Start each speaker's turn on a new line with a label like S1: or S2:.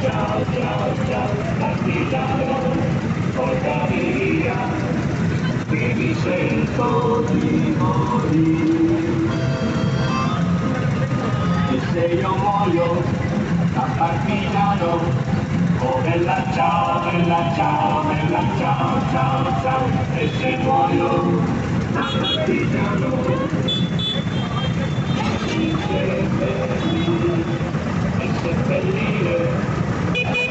S1: ciao, ciao, ciao, partigiano, porca via, che mi sento di morire. E se io muoio da partigiano, oh bella ciao, bella ciao, bella ciao, ciao, ciao, e se muoio da partigiano, mi sento di morire. Thank seppellire